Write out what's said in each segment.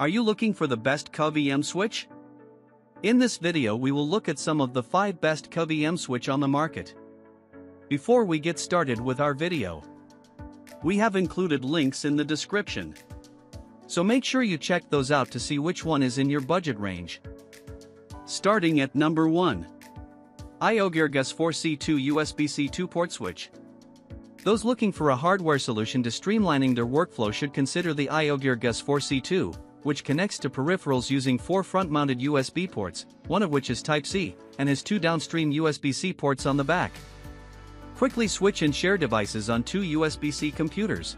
Are you looking for the best KVM switch? In this video we will look at some of the 5 best KVM switch on the market. Before we get started with our video, we have included links in the description. So make sure you check those out to see which one is in your budget range. Starting at number 1. IOGEAR GUS 4C2 USB-C 2 port switch. Those looking for a hardware solution to streamlining their workflow should consider the IOGEAR GUS 4C2, which connects to peripherals using four front-mounted USB ports, one of which is Type-C, and has two downstream USB-C ports on the back. Quickly switch and share devices on two USB-C computers.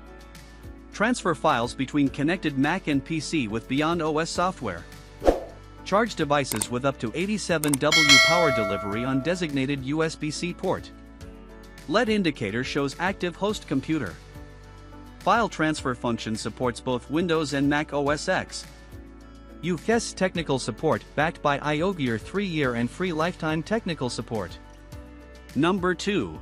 Transfer files between connected Mac and PC with Beyond OS software. Charge devices with up to 87W power delivery on designated USB-C port. LED indicator shows active host computer. File transfer function supports both Windows and Mac OS X. UFS technical support backed by IOGEAR 3-year and free lifetime technical support. Number 2.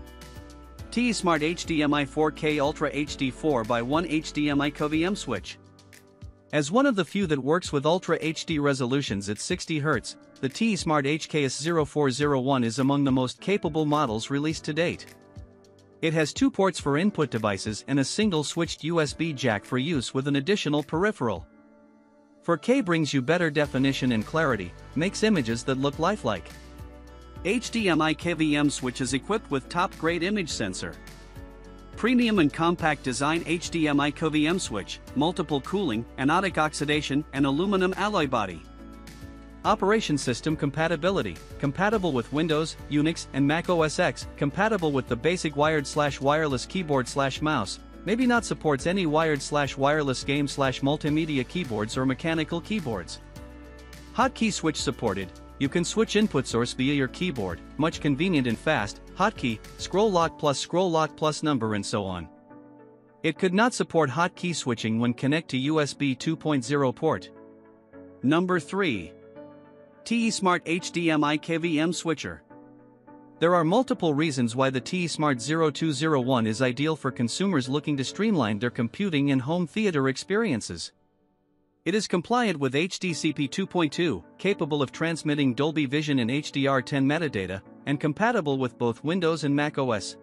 TESmart HDMI 4K Ultra HD 4x1 HDMI KVM switch. As one of the few that works with Ultra HD resolutions at 60 Hz, the TESmart HKS0401 is among the most capable models released to date. It has two ports for input devices and a single switched USB jack for use with an additional peripheral. 4K brings you better definition and clarity, makes images that look lifelike. HDMI KVM switch is equipped with top-grade image sensor. Premium and compact design HDMI KVM switch, multiple cooling, anodic oxidation, and aluminum alloy body. Operation system compatibility, compatible with Windows, Unix, and Mac OS X, compatible with the basic wired slash wireless keyboard slash mouse, maybe not supports any wired slash wireless game slash multimedia keyboards or mechanical keyboards. Hotkey switch supported, you can switch input source via your keyboard, much convenient and fast, hotkey, scroll lock plus scroll lock plus number and so on. It could not support hotkey switching when connect to USB 2.0 port. Number 3. TESmart HDMI KVM Switcher. There are multiple reasons why the TESmart 0201 is ideal for consumers looking to streamline their computing and home theater experiences. It is compliant with HDCP 2.2, capable of transmitting Dolby Vision and HDR10 metadata, and compatible with both Windows and Mac OS.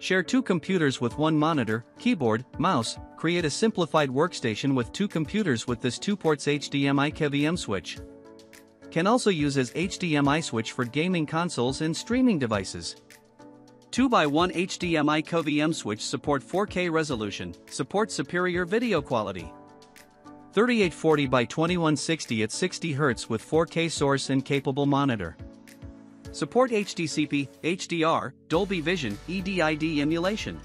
Share two computers with one monitor, keyboard, mouse, create a simplified workstation with two computers with this 2 ports HDMI KVM switch. Can also use as HDMI switch for gaming consoles and streaming devices. 2x1 HDMI KVM switch support 4K resolution, supports superior video quality. 3840 by 2160 at 60 Hz with 4K source and capable monitor. Support HDCP, HDR, Dolby Vision, EDID emulation.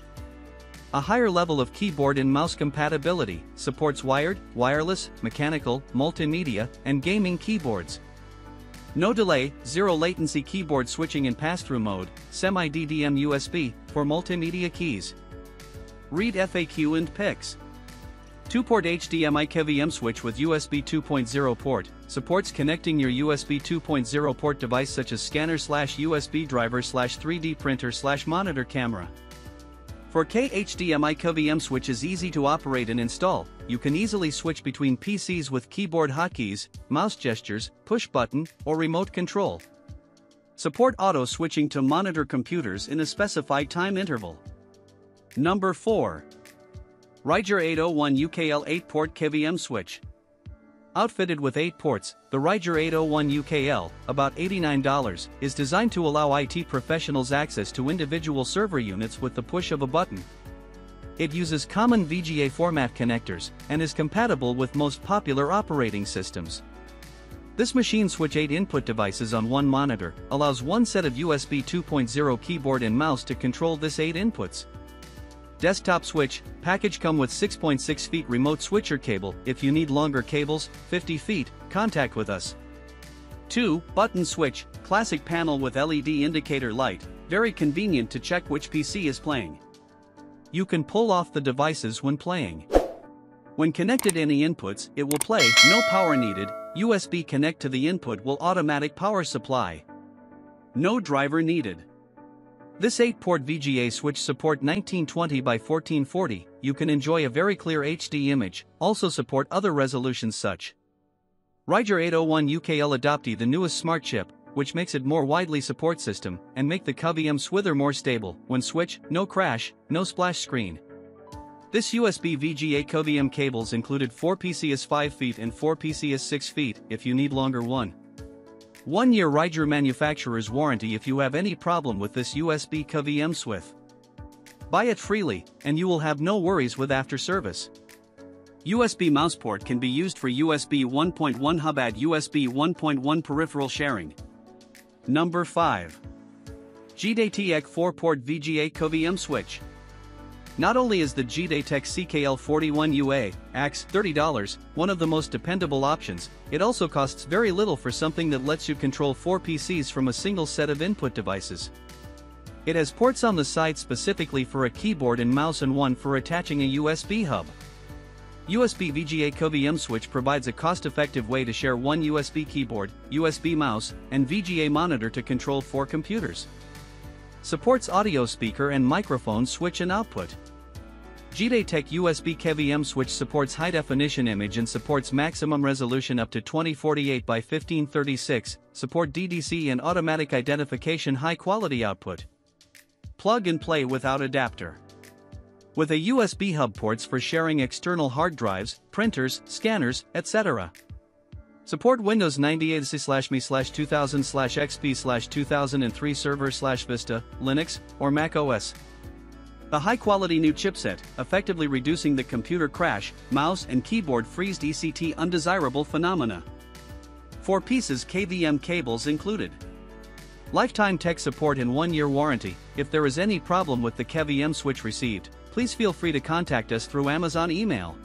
A higher level of keyboard and mouse compatibility, supports wired, wireless, mechanical, multimedia, and gaming keyboards. No delay, zero latency keyboard switching in pass-through mode, semi-DDM USB, for multimedia keys. Read FAQ and pics. 2-port HDMI KVM switch with USB 2.0 port, supports connecting your USB 2.0 port device such as scanner slash USB driver slash 3D printer slash monitor camera. 4K HDMI KVM switch is easy to operate and install, you can easily switch between PCs with keyboard hotkeys, mouse gestures, push button, or remote control. Support auto switching to monitor computers in a specified time interval. Number 4. Ryger 801 UKL 8-port KVM switch. Outfitted with 8 ports, the Ryger 801 UKL, about $89, is designed to allow IT professionals access to individual server units with the push of a button. It uses common VGA format connectors and is compatible with most popular operating systems. This machine switch 8 input devices on one monitor, allows one set of USB 2.0 keyboard and mouse to control this 8 inputs. Desktop switch, package come with 6.6 feet remote switcher cable, if you need longer cables, 50 feet, contact with us. 2. Button switch, classic panel with LED indicator light, very convenient to check which PC is playing. You can pull off the devices when playing. When connected any inputs, it will play, no power needed, USB connect to the input will automatic power supply. No driver needed. This 8-port VGA switch support 1920 by 1440, you can enjoy a very clear HD image, also support other resolutions such. Ryger 801 UKL Adopti the newest smart chip, which makes it more widely support system, and make the KVM Swither more stable, when switch, no crash, no splash screen. This USB VGA KVM cables included 4 PCS 5 feet and 4 PCS 6 feet if you need longer one. 1 year Ryger manufacturer's warranty if you have any problem with this USB KVM Swith. Buy it freely, and you will have no worries with after service. USB mouse port can be used for USB 1.1 hub at USB 1.1 peripheral sharing. Number 5. GDATEC 4-port VGA KVM switch. Not only is the GDATEC CKL41UA, AX $30, one of the most dependable options, it also costs very little for something that lets you control 4 PCs from a single set of input devices. It has ports on the side specifically for a keyboard and mouse and one for attaching a USB hub. USB VGA KVM switch provides a cost-effective way to share one USB keyboard, USB mouse, and VGA monitor to control four computers. Supports audio speaker and microphone switch and output. GDATEC USB KVM switch supports high-definition image and supports maximum resolution up to 2048 by 1536, support DDC and automatic identification high-quality output. Plug and play without adapter. With a USB hub ports for sharing external hard drives, printers, scanners, etc. Support Windows 98 slash me slash 2000 slash XP slash 2003 server slash Vista, Linux, or Mac OS. A high-quality new chipset, effectively reducing the computer crash, mouse and keyboard freeze DCT undesirable phenomena. 4 pieces KVM cables included. Lifetime tech support and 1-year warranty. If there is any problem with the KVM switch received, please feel free to contact us through Amazon email.